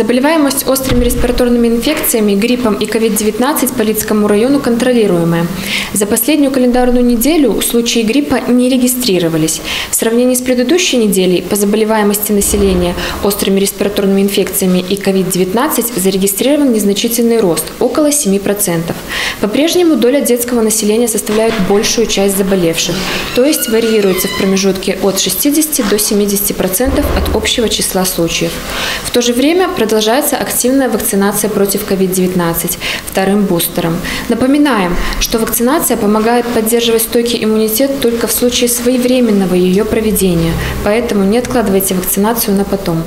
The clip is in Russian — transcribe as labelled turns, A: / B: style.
A: Заболеваемость острыми респираторными инфекциями, гриппом и COVID-19 по Лицкому району контролируемая. За последнюю календарную неделю случаи гриппа не регистрировались. В сравнении с предыдущей неделей по заболеваемости населения острыми респираторными инфекциями и COVID-19 зарегистрирован незначительный рост – около 7%. По-прежнему доля детского населения составляет большую часть заболевших, то есть варьируется в промежутке от 60 до 70% от общего числа случаев. В то же время продолжается активная вакцинация против COVID-19 вторым бустером. Напоминаем, что вакцинация помогает поддерживать стойкий иммунитет только в случае своевременного ее проведения, поэтому не откладывайте вакцинацию на потом.